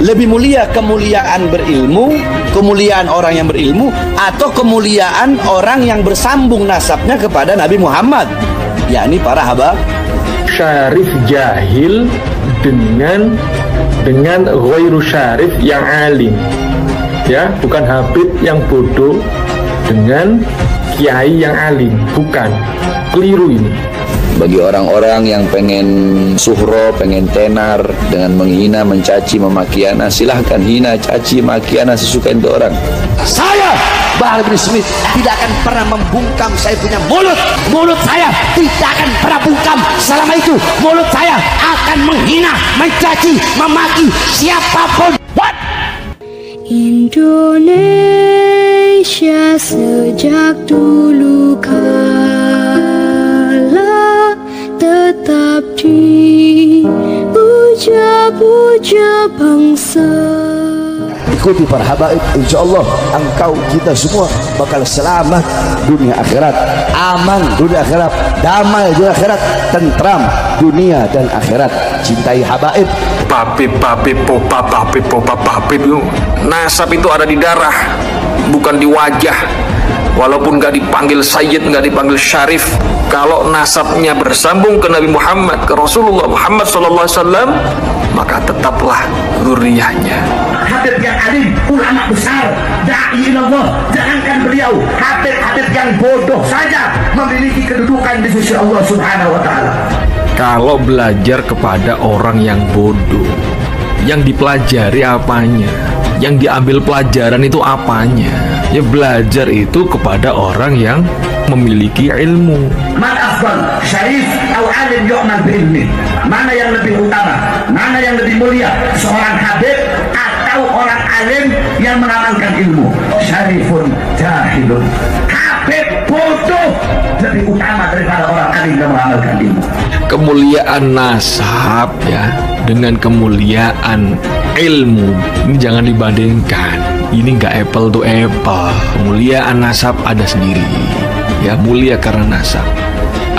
lebih mulia kemuliaan berilmu, kemuliaan orang yang berilmu atau kemuliaan orang yang bersambung nasabnya kepada Nabi Muhammad, yakni para haba. Syarif jahil dengan dengan ghairu syarif yang alim. Ya bukan habib yang bodoh dengan kiai yang alim. Bukan. Keliru ini bagi orang-orang yang pengen suhro, pengen tenar dengan menghina, mencaci, memaki anak, silahkan hina, caci, maki anak sesuka itu orang. Saya Bahar bin Smith tidak akan pernah membungkam saya punya mulut. Mulut saya tidak akan pernah bungkam. Selama itu mulut saya akan menghina, mencaci, memaki siapa pun. What? Indonesia sejak dulu kala dipuja-puja bangsa. Ikuti para habaib insya Allah engkau kita semua bakal selamat dunia akhirat. Aman dunia akhirat damai dunia akhirat tentram dunia dan akhirat. Cintai habaib. Papip papip popa papip popa papip itu nasab itu ada di darah bukan di wajah. Walaupun gak dipanggil sayyid gak dipanggil syarif kalau nasabnya bersambung ke Nabi Muhammad ke Rasulullah Muhammad SAW maka tetaplah zuriyahnya Habib yang alim ulama besar. Da'i Allah jangankan beliau. Habib-habib yang bodoh saja memiliki kedudukan di sisi Allah subhanahu wa ta'ala. Kalau belajar kepada orang yang bodoh yang dipelajari apanya yang diambil pelajaran itu apanya? Ya belajar itu kepada orang yang memiliki ilmu. Man afdal syarif atau alim yu'mal bi'ilmi. Mana yang lebih utama? Mana yang lebih mulia? Seorang habib atau orang alim yang mengamalkan ilmu? Syarifun jahilun. Habib bodoh. Lebih utama daripada orang alim yang mengamalkan ilmu. Kemuliaan nasab ya. Dengan kemuliaan ilmu. Ini jangan dibandingkan. Ini nggak apple to apple. Kemuliaan nasab ada sendiri. Ya mulia karena nasab.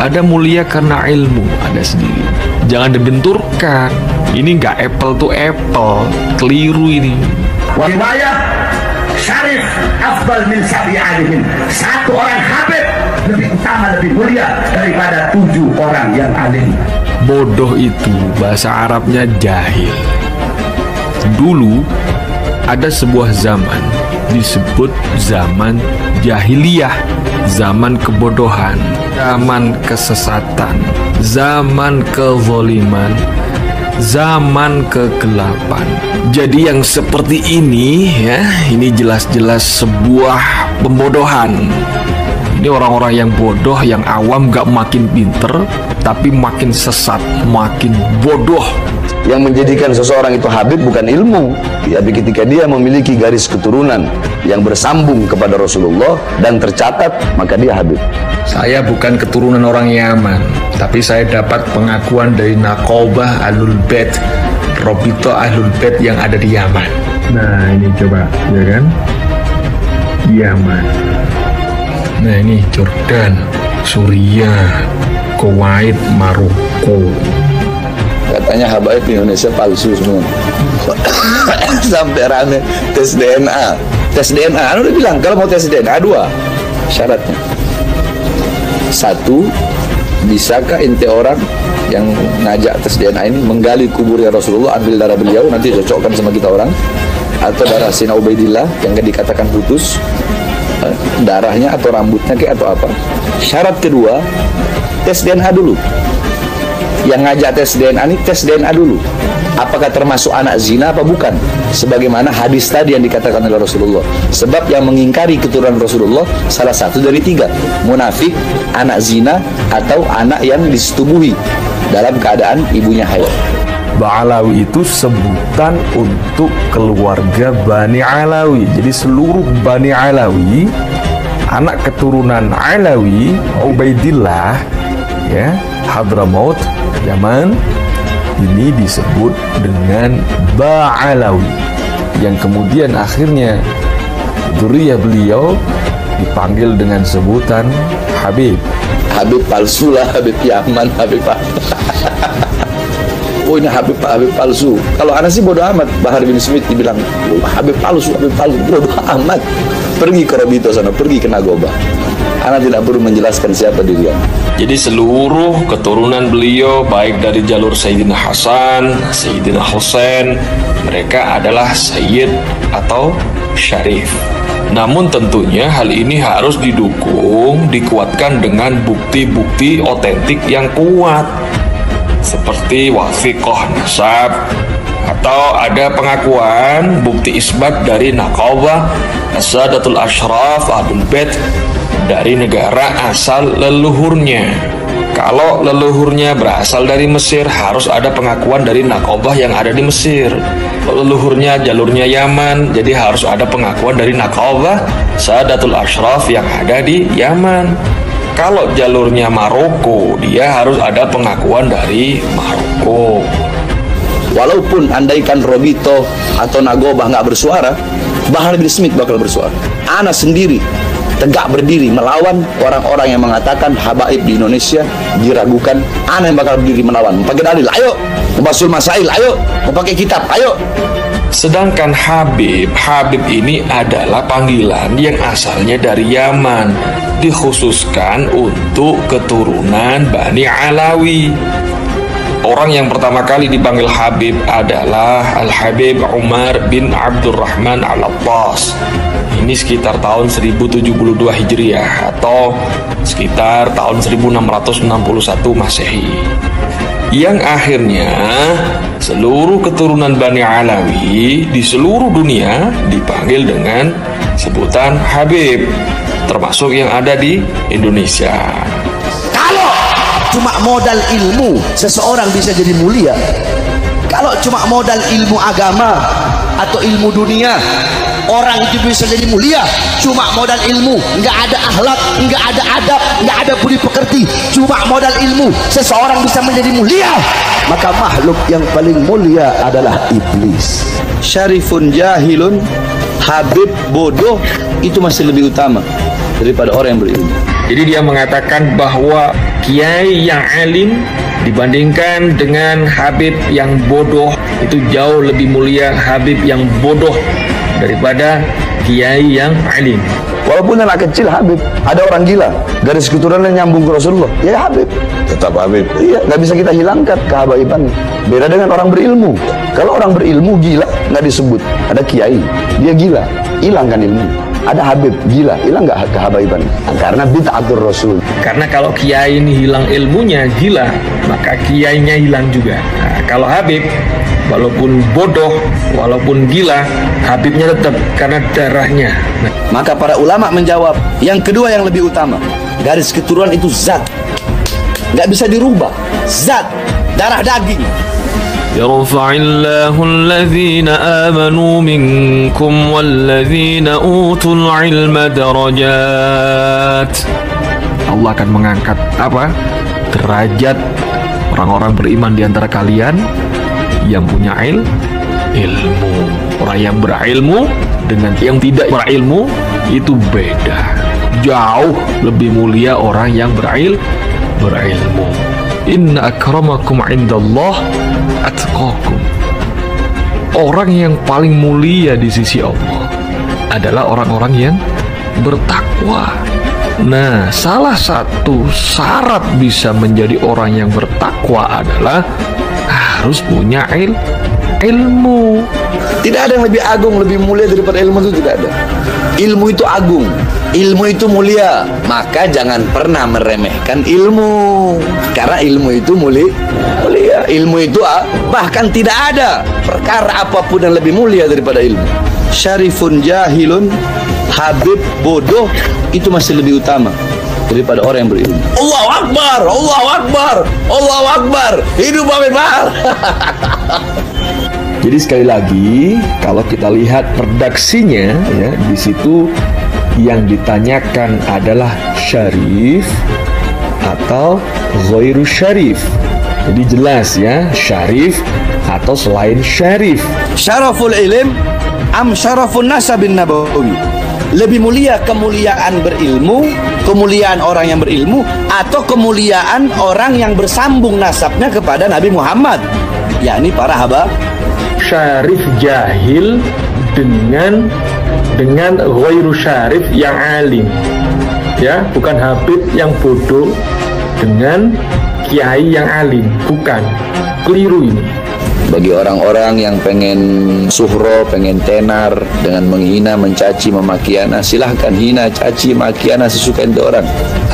Ada mulia karena ilmu ada sendiri. Jangan dibenturkan. Ini nggak apple to apple. Keliru ini. Riwayat syarif afdal min sabi alimin satu orang habib lebih utama lebih mulia daripada tujuh orang yang alim. Bodoh itu. Bahasa Arabnya jahil dulu ada sebuah zaman disebut zaman jahiliyah, zaman kebodohan, zaman kesesatan, zaman kezoliman, zaman kegelapan. Jadi yang seperti ini ya, ini jelas-jelas sebuah pembodohan. Ini orang-orang yang bodoh, yang awam gak makin pinter, tapi makin sesat, makin bodoh yang menjadikan seseorang itu habib bukan ilmu. Ya ketika dia memiliki garis keturunan yang bersambung kepada Rasulullah dan tercatat maka dia habib. Saya bukan keturunan orang Yaman tapi saya dapat pengakuan dari Nakobah Alul Bait Robito Alul Bait yang ada di Yaman. Nah ini coba ya kan? Yaman. Nah ini Jordan Suriah Kuwait Maroko katanya habaib di Indonesia palsu semua. Sampai rame tes DNA tes DNA anu udah bilang kalau mau tes DNA dua syaratnya. Satu bisakah ente orang yang ngajak tes DNA ini menggali kuburnya Rasulullah ambil darah beliau nanti cocokkan sama kita orang? Atau darah Sina Ubaidillah yang dikatakan putus darahnya atau rambutnya kayak atau apa? Syarat kedua tes DNA dulu yang ngajak tes DNA ini tes DNA dulu. Apakah termasuk anak zina apa bukan? Sebagaimana hadis tadi yang dikatakan oleh Rasulullah. Sebab yang mengingkari keturunan Rasulullah salah satu dari tiga. Munafik anak zina atau anak yang disetubuhi dalam keadaan ibunya haid. Ba'alawi itu sebutan untuk keluarga Bani Alawi. Jadi seluruh Bani Alawi, anak keturunan Alawi, Ubaidillah, ya, Hadramaut, Yaman, ini disebut dengan Ba'alawi. Yang kemudian akhirnya Duriyah beliau dipanggil dengan sebutan Habib. Habib palsu lah, Habib Yaman, Habib oh ini Habib Habib palsu. Kalau anak sih bodoh amat. Bahar bin Smith dibilang Habib palsu, Habib palsu, bodoh amat. Pergi ke Robito sana, pergi ke Nagoba. Anak tidak perlu menjelaskan siapa dirinya. Jadi seluruh keturunan beliau baik dari jalur Sayyidina Hasan, Sayyidina Husain, mereka adalah Sayyid atau Syarif. Namun tentunya hal ini harus didukung, dikuatkan dengan bukti-bukti otentik yang kuat seperti wafiqoh nasab atau ada pengakuan bukti isbat dari Naqabah Asadatul Ashraf Adul Bait dari negara asal leluhurnya. Kalau leluhurnya berasal dari Mesir, harus ada pengakuan dari Nakobah yang ada di Mesir. Leluhurnya jalurnya Yaman, jadi harus ada pengakuan dari Nakobah Sadatul Ashraf yang ada di Yaman. Kalau jalurnya Maroko, dia harus ada pengakuan dari Maroko. Walaupun andaikan Robito atau Nagobah nggak bersuara, Bahar bin Smith bakal bersuara. Ana sendiri tegak berdiri melawan orang-orang yang mengatakan habaib di Indonesia diragukan yang bakal berdiri melawan. Pakai dalil ayo. Basul Masail ayo. Pakai kitab ayo. Sedangkan Habib, Habib ini adalah panggilan yang asalnya dari Yaman, dikhususkan untuk keturunan Bani Alawi. Orang yang pertama kali dipanggil Habib adalah Al-Habib Umar bin Abdurrahman Al-Abbas. Ini sekitar tahun 1072 Hijriah atau sekitar tahun 1661 Masehi. Yang akhirnya seluruh keturunan Bani Alawi di seluruh dunia dipanggil dengan sebutan Habib, termasuk yang ada di Indonesia. Cuma modal ilmu seseorang bisa jadi mulia. Kalau cuma modal ilmu agama atau ilmu dunia orang itu bisa jadi mulia. Cuma modal ilmu nggak ada akhlak nggak ada adab nggak ada budi pekerti. Cuma modal ilmu seseorang bisa menjadi mulia. Maka makhluk yang paling mulia adalah iblis. Syarifun jahilun Habib bodoh itu masih lebih utama daripada orang yang berilmu. Jadi dia mengatakan bahwa kiai yang alim dibandingkan dengan Habib yang bodoh itu jauh lebih mulia Habib yang bodoh daripada kiai yang alim. Walaupun anak kecil Habib, ada orang gila, garis keturunan nyambung ke Rasulullah, ya Habib, tetap Habib. Iya, nggak bisa kita hilangkan kehabaiban. Beda dengan orang berilmu. Kalau orang berilmu gila nggak disebut. Ada kiai, dia gila, hilangkan ilmu. Ada Habib gila, hilang nggak kehabaiban? Karena bid'atul Rasul. Karena kalau kiai ini hilang ilmunya gila, maka kiainya hilang juga. Nah, kalau Habib walaupun bodoh, walaupun gila, Habibnya tetap karena darahnya. Nah, Maka para ulama menjawab, yang kedua yang lebih utama, garis keturunan itu zat, nggak bisa dirubah, zat, darah daging. يرفع الله الذين آمنوا منكم والذين أوتوا العلم درجات Allah akan mengangkat apa? Derajat orang-orang beriman di antara kalian yang punya il, ilmu. Orang yang berilmu dengan yang tidak berilmu itu beda. Jauh lebih mulia orang yang beril, berilmu. Inna akramakum indallah atqakum. Orang yang paling mulia di sisi Allah adalah orang-orang yang bertakwa. Nah, salah satu syarat bisa menjadi orang yang bertakwa adalah harus punya il ilmu. Tidak ada yang lebih agung, lebih mulia daripada ilmu itu tidak ada. Ilmu itu agung, ilmu itu mulia. Maka jangan pernah meremehkan ilmu. Karena ilmu itu mulia. mulia. Ilmu itu ah, bahkan tidak ada perkara apa pun yang lebih mulia daripada ilmu. Syarifun jahilun, Habib bodoh itu masih lebih utama daripada orang yang berilmu. Allahu Akbar, Allahu Akbar, Allahu Akbar. Hidup Habib Bahar. Jadi sekali lagi, kalau kita lihat redaksinya ya, di situ yang ditanyakan adalah syarif atau ghairu syarif. Jadi jelas ya, syarif atau selain syarif. Syaraful ilim am syarafun nasabin nabawi. Lebih mulia kemuliaan berilmu, kemuliaan orang yang berilmu atau kemuliaan orang yang bersambung nasabnya kepada Nabi Muhammad yakni para haba syarif jahil dengan dengan ghairu syarif yang alim. Ya bukan habib yang bodoh dengan kiai yang alim. Bukan. Keliru ini. Bagi orang-orang yang pengen suhro, pengen tenar dengan menghina, mencaci, memaki anak, silahkan hina, caci, maki anak sesuka ente orang.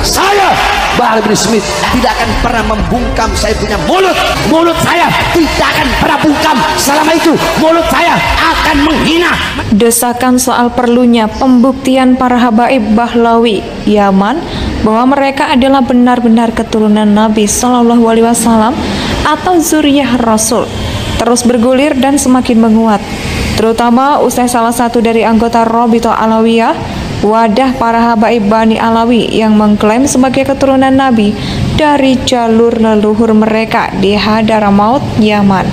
saya Bahar bin Smith tidak akan pernah membungkam saya punya mulut. Mulut saya tidak akan pernah bungkam selama itu. Mulut saya akan menghina. Desakan soal perlunya pembuktian para habaib Bahlawi Yaman bahwa mereka adalah benar-benar keturunan Nabi Shallallahu Alaihi Wasallam atau zuriyah Rasul terus bergulir dan semakin menguat. Terutama usai salah satu dari anggota Robito Alawiyah, wadah para habaib Bani Alawi yang mengklaim sebagai keturunan Nabi dari jalur leluhur mereka di Hadramaut, Yaman.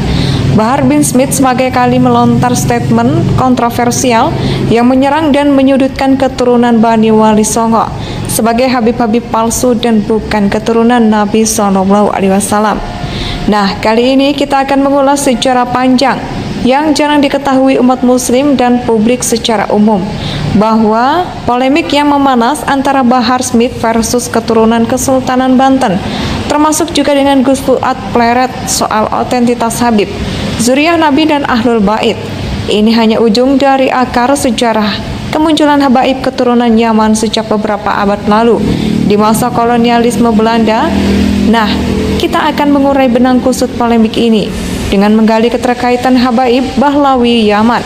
Bahar bin Smith sebagai kali melontar statement kontroversial yang menyerang dan menyudutkan keturunan Bani Wali Songo sebagai habib-habib palsu dan bukan keturunan Nabi Shallallahu Alaihi Wasallam. Nah, kali ini kita akan mengulas secara panjang yang jarang diketahui umat muslim dan publik secara umum bahwa polemik yang memanas antara Bahar Smith versus keturunan Kesultanan Banten termasuk juga dengan Gus Fuad Pleret soal otentitas Habib, Zuriyah Nabi dan Ahlul Bait. Ini hanya ujung dari akar sejarah kemunculan habaib keturunan Yaman sejak beberapa abad lalu di masa kolonialisme Belanda. Nah, kita akan mengurai benang kusut polemik ini dengan menggali keterkaitan habaib Bahlawi Yaman.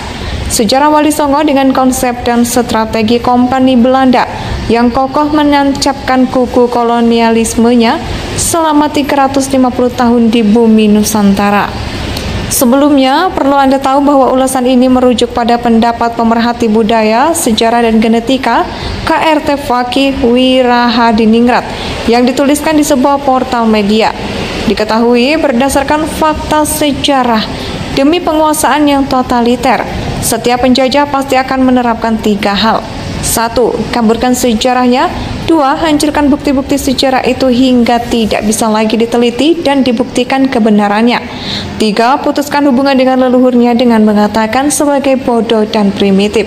Sejarah Wali Songo dengan konsep dan strategi kompani Belanda yang kokoh menancapkan kuku kolonialismenya selama 350 tahun di bumi Nusantara. Sebelumnya, perlu Anda tahu bahwa ulasan ini merujuk pada pendapat pemerhati budaya, sejarah, dan genetika KRT Fakih Wirahadiningrat yang dituliskan di sebuah portal media. Diketahui berdasarkan fakta sejarah, demi penguasaan yang totaliter, setiap penjajah pasti akan menerapkan tiga hal. Satu, kaburkan sejarahnya. Dua, hancurkan bukti-bukti sejarah itu hingga tidak bisa lagi diteliti dan dibuktikan kebenarannya. Tiga, putuskan hubungan dengan leluhurnya dengan mengatakan sebagai bodoh dan primitif.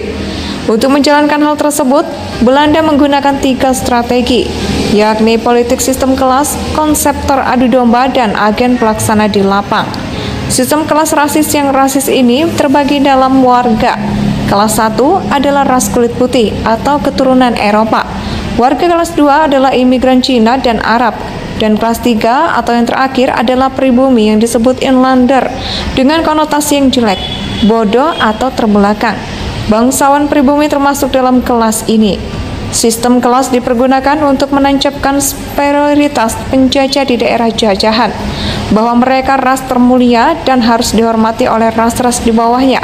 Untuk menjalankan hal tersebut, Belanda menggunakan tiga strategi, yakni politik sistem kelas, konseptor adu domba, dan agen pelaksana di lapang. Sistem kelas rasis yang rasis ini terbagi dalam warga. Kelas 1 adalah ras kulit putih atau keturunan Eropa. Warga kelas 2 adalah imigran Cina dan Arab. Dan kelas 3 atau yang terakhir adalah pribumi yang disebut inlander dengan konotasi yang jelek, bodoh atau terbelakang. Bangsawan pribumi termasuk dalam kelas ini. Sistem kelas dipergunakan untuk menancapkan superioritas penjajah di daerah jajahan, bahwa mereka ras termulia dan harus dihormati oleh ras-ras di bawahnya.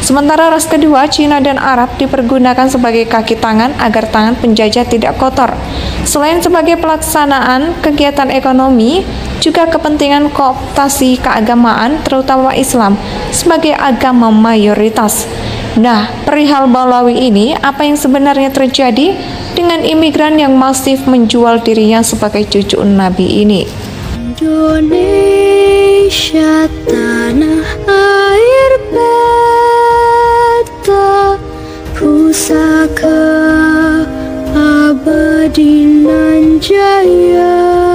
Sementara ras kedua, Cina dan Arab dipergunakan sebagai kaki tangan agar tangan penjajah tidak kotor. Selain sebagai pelaksanaan kegiatan ekonomi, juga kepentingan kooptasi keagamaan, terutama Islam, sebagai agama mayoritas. Nah, perihal Balawi ini, apa yang sebenarnya terjadi dengan imigran yang masif menjual dirinya sebagai cucu Nabi ini? Indonesia tanah air pusaka abadi nan jaya